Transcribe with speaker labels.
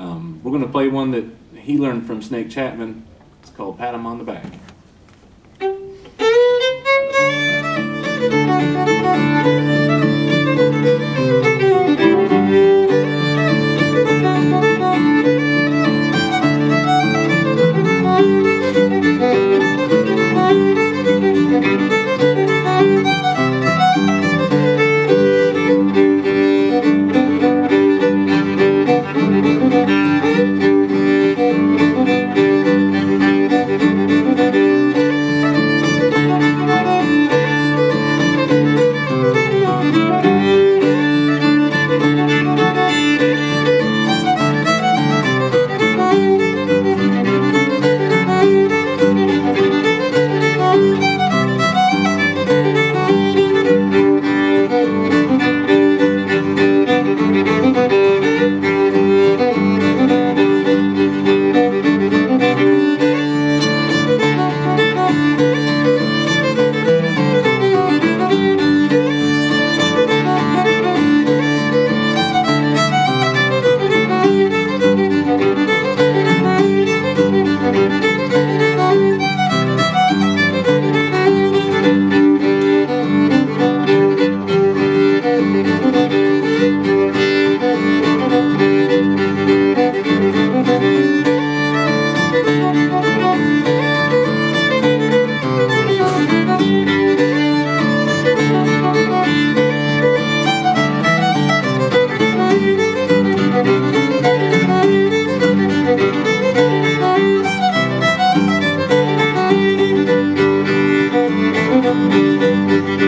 Speaker 1: Um, we're going to play one that he learned from Snake Chapman. It's called Pat 'Em on the Back.
Speaker 2: Música